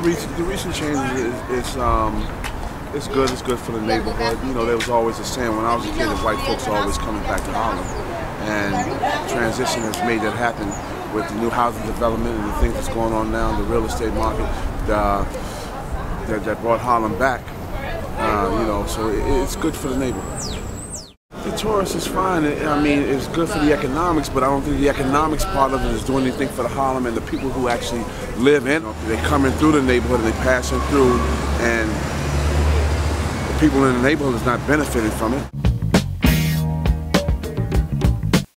recent, the recent changes is, um, it's good. It's good for the neighborhood. You know, there was always a saying when I was a kid that white folks are always coming back to Harlem, and transition has made that happen with the new housing development and the things that's going on now in the real estate market uh, that, that brought Harlem back. Uh, you know, so it, it's good for the neighborhood. The tourist is fine. I mean, it's good for the economics, but I don't think the economics part of it is doing anything for the Harlem and the people who actually live in. They're coming through the neighborhood and they're passing through, and the people in the neighborhood is not benefiting from it.